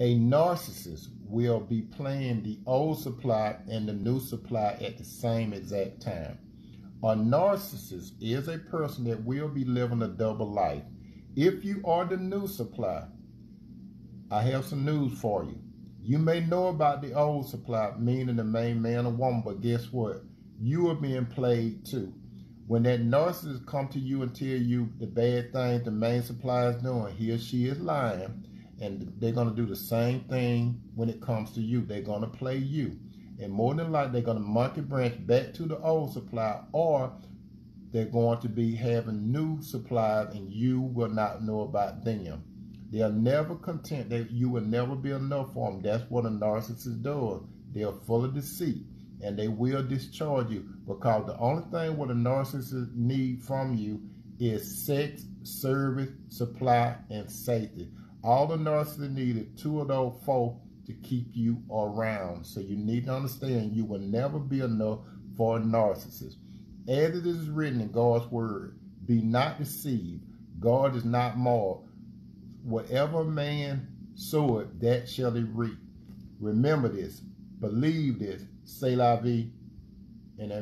A narcissist will be playing the old supply and the new supply at the same exact time. A narcissist is a person that will be living a double life. If you are the new supply, I have some news for you. You may know about the old supply, meaning the main man or woman, but guess what? You are being played too. When that narcissist come to you and tell you the bad things the main supply is doing, he or she is lying and they're going to do the same thing when it comes to you. They're going to play you. And more than likely, they're going to monkey branch back to the old supply or they're going to be having new supplies and you will not know about them. They're never content. that you will never be enough for them. That's what a narcissist does. They're full of deceit and they will discharge you because the only thing what a narcissist need from you is sex, service, supply, and safety. All the narcissists needed two of those four to keep you around. So you need to understand you will never be enough for a narcissist. As it is written in God's word, be not deceived. God is not mocked. Whatever man soweth, that shall he reap. Remember this. Believe this. Say la vie. And